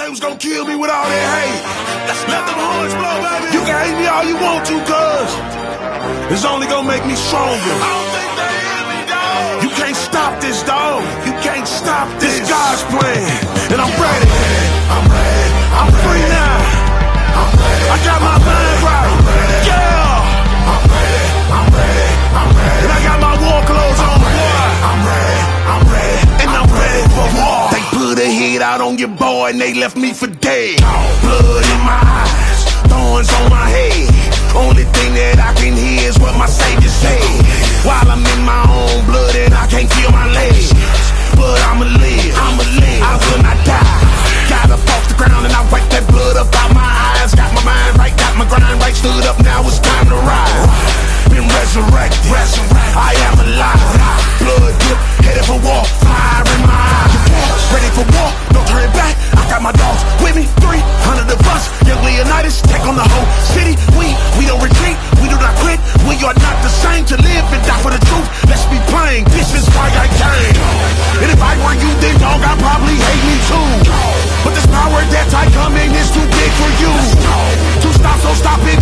they was gonna kill me with all that hate. Let them horns blow, baby. You can hate me all you want to, cuz it's only gonna make me stronger. I don't think they hear me, dog. You can't stop this, dog. You can't stop this. This God's plan, and I'm ready. Out on your boy and they left me for dead. Blood in my eyes, thorns on my head. Only thing that I can hear is what my Savior said. While I'm in my own blood and I can't feel my legs. But I'ma live, I'ma live, I will not die. Got up off the ground and I wiped that blood up out my eyes. Got my mind right, got my grind right, stood up, now it's time to rise. Been resurrected, resurrected. I am Power that I coming is too big for you. To stop, so stop it,